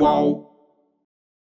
Wow.